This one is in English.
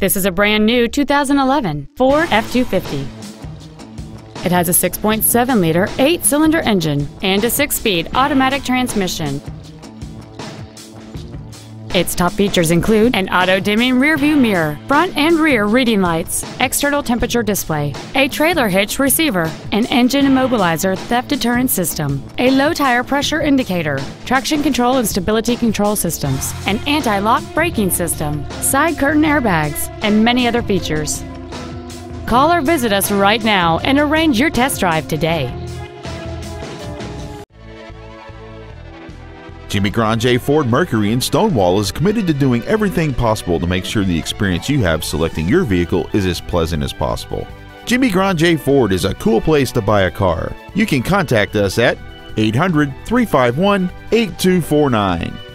This is a brand new 2011 Ford F-250. It has a 6.7-liter, eight-cylinder engine and a six-speed automatic transmission. Its top features include an auto-dimming rearview mirror, front and rear reading lights, external temperature display, a trailer hitch receiver, an engine immobilizer theft deterrent system, a low tire pressure indicator, traction control and stability control systems, an anti-lock braking system, side curtain airbags, and many other features. Call or visit us right now and arrange your test drive today. Jimmy Granger Ford Mercury in Stonewall is committed to doing everything possible to make sure the experience you have selecting your vehicle is as pleasant as possible. Jimmy Granger Ford is a cool place to buy a car. You can contact us at 800 351 8249.